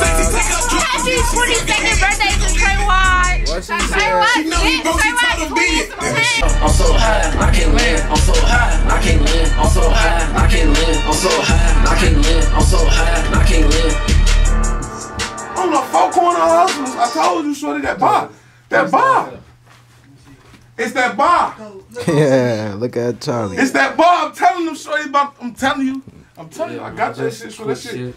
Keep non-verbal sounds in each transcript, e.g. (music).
Happy 22nd birthday to Tray Wattz. Trey said? White, bitch, Trey his White, top of twins, bed. some hands. I'm so high, I can't live. I'm so high, I can't live. I'm so high, I can't live. I'm so high, I can't live. I'm so high, I can't live. On the four corner hustles, I told you, shorty, that bar. That bar. It's that bar. Yeah, look at Charlie. It's that bar. I'm telling them, shorty, about. I'm telling you. I'm telling you, I got that shit for that shit.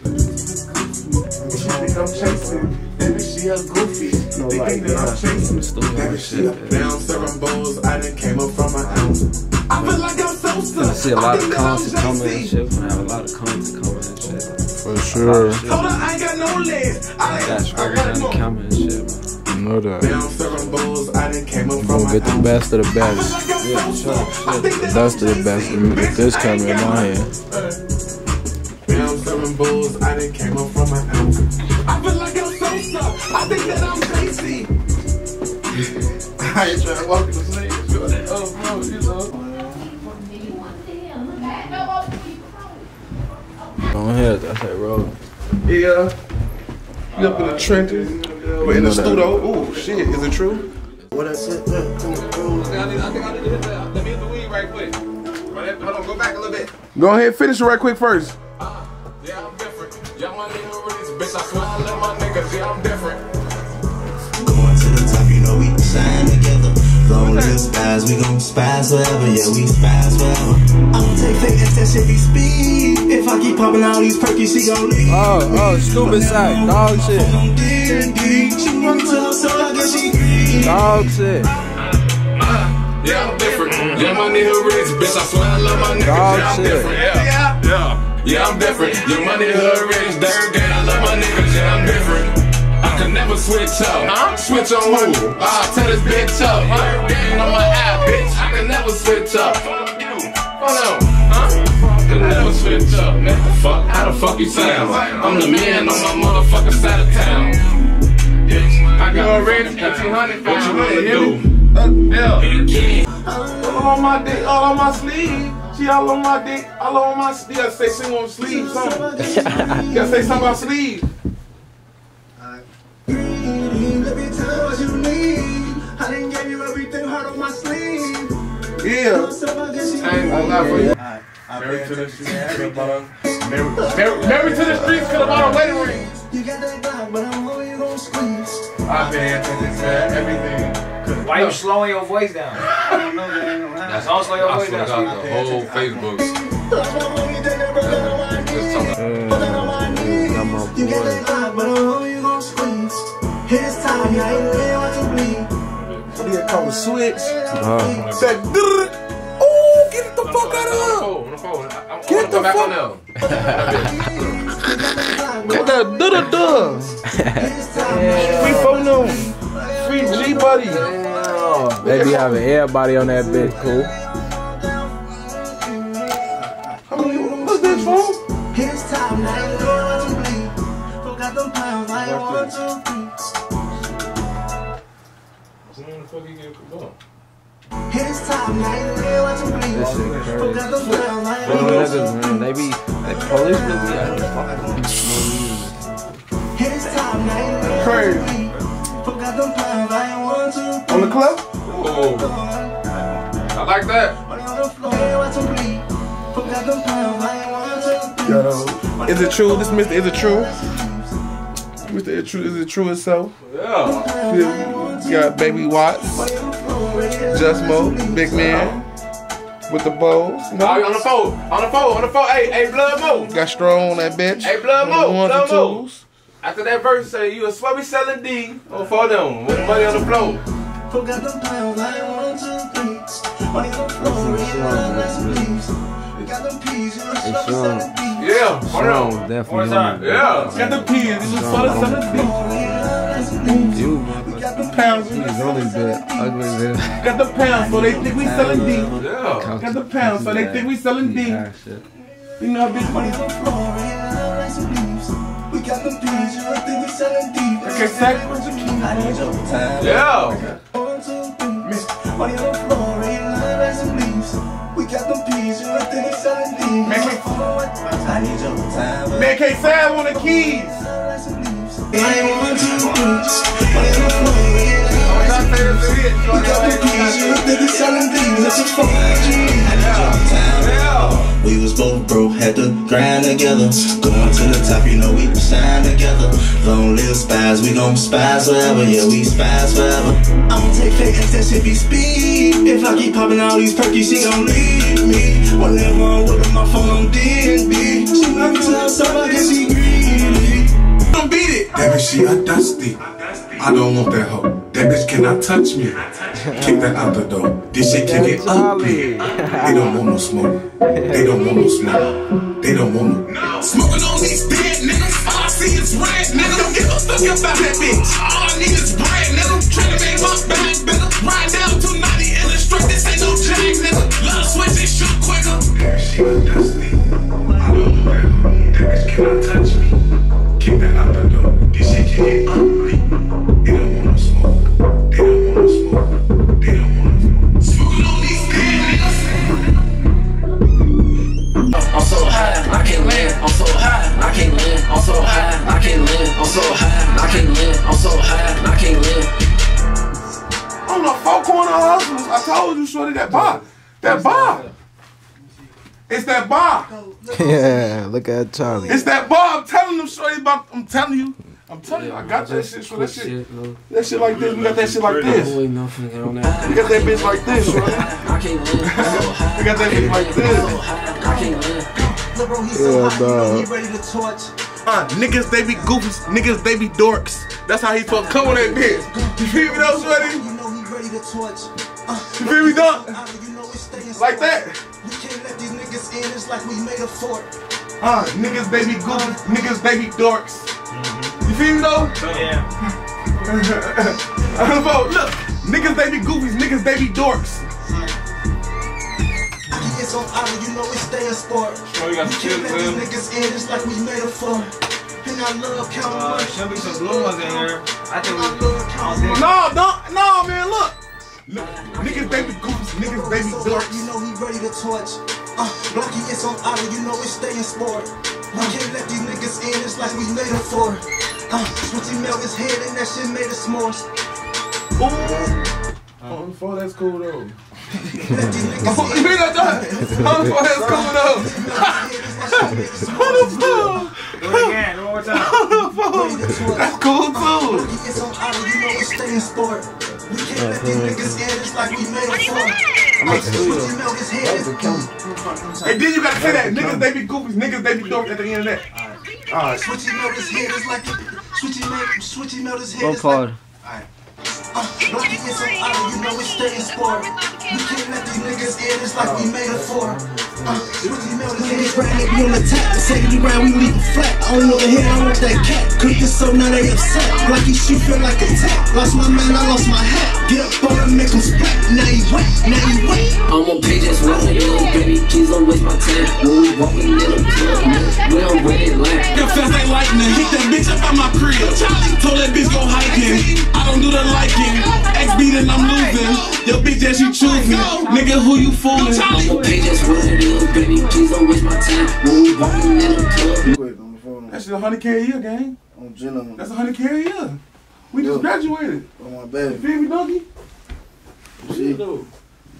She think I'm chasing. Baby, she a goofy. They think that I'm chasing. Baby, she a down seven bowls. I done came up from my house. I feel like I'm so stuck. I see a lot of think that content coming and shit. We're gonna have a lot of content coming and shit. For sure. Hold on, I ain't got no legs. I Got ain't Swagger got down no the and shit, man. Know that. Down seven. I done came up from Gonna get the best of the best. Yeah, sure, The best of the best. Let me get this camera in my hand. Down bulls, I done came up from my house. I feel like I'm so stuck. I think that I'm Jay-Z. (laughs) I ain't trying to walk in the same. Oh, bro, you know. Go ahead. That's that road. Yeah. You up in the trenches. We're in the studio. Ooh, shit. Is it true? What I said? I think I need to hit that. Let me hit the weed right quick. Hold on, go back a little bit. Go ahead, finish it right quick first. Uh, Yeah, I'm different. Yeah, my nigga release, bitch. I swear I love my niggas. Yeah, I'm different. Going to the top, you know we shine together. Long live spies, we gon' spies forever. Yeah, we spies forever. I'ma take fake X, that shit be speed. If I keep popping all these perkies, she gon' leave. Oh, oh, stupid side. Dog shit. D&D, she run to the so I guess she green. Dog shit. Yeah, I'm different. Yeah, my nigga rich, bitch. I swear I love my niggas. Dog yeah, I'm shit. different. Yeah, yeah, yeah. I'm different. Yeah, my nigga rich, damn gang. I love my niggas. Yeah, I'm different. I can never switch up. Huh? Switch on who? I'll tell this bitch up. Huh? Gang on my app, bitch. I can never switch up. fuck Hold on. Huh? Can never switch up, man. Fuck, how the fuck you sound? I'm the man on my motherfucking side of town. Bitch, I got a red 1800. What you wanna do? Uh, yeah. All on my dick, all on my sleeve. She all on my dick, all on my sleeve. You gotta say something on sleeve, something. you gotta say something about sleeve. Let me tell you what you need. I done gave you everything hard on my sleeve. Yeah. I ain't gonna lie for you. Married to the streets, could have bought a married, to the streets, could have bought a wedding ring. You got that Glock, but I'm only gon' squeeze. I've been to this everything. Why you slowing your voice down? I don't know, man. That's don't slow your I voice swear to down. The whole Facebook. That's my homie that never got on my knees. Put that on my knees. You got that Glock, but I'm only gon' squeeze. His time, yeah, I ain't ready what you bleed. Be a cold switch. Uh, That drrrr. Ooh, get the fuck out of here. On the phone, on the phone. I- I Get the fuck- on there. What that da da da? Free phone no. Free G buddy. They be having everybody on that bitch, cool. How many? What's this phone? His time, now I ain't what you bleed. Forgot them pounds, I ain't want to be. His time, now I ain't what you bleed. This shit crazy. Forgot them pounds, I ain't want niggas, man, they be, they police really be out here fucking. His time, now I ain't Crazy. what you bleed. On the club? Oh, I like that. Money on the floor, ain't what you bleed. Forgot them pounds, I ain't want to be. Yo. Is it true? This Mr. Is it true? Mr. Is it true? Is it true itself? Yeah. You got Baby Watts, Just Mo, Big Man, with the bows. You Oh, on the phone. On the phone. On the phone. Hey, hey, Blood Mo. Got strong on that bitch. Hey, Blood Mo, Blood Mo. twos. After that verse, say you a swear we selling D oh, on for them with the money on the floor. Forgot them pounds, I ain't want to be. Money on the floor, ain't none less please. We got them peas, you know, Hey, stuff Sean. selling. Yeah, one Strong, them. definitely on it. Yeah. Got the peas. This is for the seven You, motherfucker. Got the pounds. He's only bit ugly as hell. Got the pounds, so they think we selling D. Yeah. Got the pounds, so they think we selling D. You know how big money. Money the floor, ain't none less please. We got them peas, you think we selling deep. Okay, sack what you keep. I need your time. Yeah. One, two, three. On the floor, none less please. We got them peas, you think we selling deep. Man, I need your time. Man, K Sab on the keys. None less please. ain't one, two, three. But in the floor, We got the keys, you looked at selling things, that's a 4G. We was both broke, had to grind together. Going to the top, you know we shine together. Long live spies, we gon' spies forever, yeah, we spies forever. I'ma take fake X, that shit be speed. If I keep popping all these perkies, she gon' leave me. Whenever I'm with my phone on D&D. She love me to guess she greedy. Don't beat it. Bitch, she a dusty. I don't want that hoe. That bitch cannot touch me. Kick that out the door. This shit kick it up. They don't want no smoke. They don't want no smoke. They don't want no. Smoking on these dead niggas. All I see is red, nigga. Don't give a fuck about that bitch. All I need is told you, shorty, that bar. That bar. It's that bar. (laughs) Yeah, look at Charlie. It's that bar. I'm telling them, shorty, about. I'm telling you. I'm telling you, I got that shit. So that shit, that shit like this. We got that shit like this. Boy, nothing get on that. We got that bitch like this, shorty. I can't live. I'm. We got that bitch like this. I can't live. Yeah, dog. Uh, niggas, they be goofies. Niggas, they be dorks. That's how he supposed to come on that bitch. You feel me though, shorty? You know he ready to torch. You feel me, dog? you know it's staying Like that. We can't let these niggas in, it's like we made a fort. Uh, niggas, they be goofies. Niggas, they be dorks. You feel me though? Yeah. Bro, (laughs) look, niggas they be goofies, niggas they be dorks. It's on auto, you know it's staying sport. Oh, you got some can't let these niggas in, it's like we made a fort. And I love counting Uh, money. should be some blue ones in here. I think I we. love counting money. No, no, no, man, look. Look, niggas they be niggas they be So dorks. You know he ready to torch. Uh, Blocky it's on auto, you know it's staying sport. We can't let these niggas in, it's like we made a fort. Uh, Switchy melt his head and that shit made a s'mores. Ooh. Oh, before that's cool though. Let these niggas Oh, you mean that? Oh, before that's cool though. What the fuck? Do it again. One more time. That's cool too. It's on auto, you know it's staying sport. We can't let these niggas in, it's like we made a fort. Switchy melt his head and And then you gotta say that niggas they be goofies, niggas they be dorks at the end of that. Alright. Switchy melt his head is like Switchy melt, Switchy melt his head What is like part? Uh, Blocky it's on you know it's staying sport. We can't let these niggas in, it's like we made a fort. Switchy melt his head is like They be on the tap, the second round we leave flat. I don't to hit, I want that cat. Cook this so now they upset. Like you shoot feel like a tap. Lost my man, I lost my hat. Get up on him, make him splat. Now he wet, now he wet. I'm on pages with a little baby, please don't waste my time. When we walking in the club, man, we don't ready line. It feels like lightning. Hit that bitch up at my crib. Charlie told that bitch go hiking. I don't do the liking. X beating, I'm losing. Your bitch that you choosing. Nigga, who you fooling? I'm on pages with a little baby, please don't waste my time. When we walking in the club, Wait, on the phone. That shit a hundred K a year, gang. On Jenna. That's a hundred K a year. We just graduated. On my You baby. feel me, doggy? She, Dude.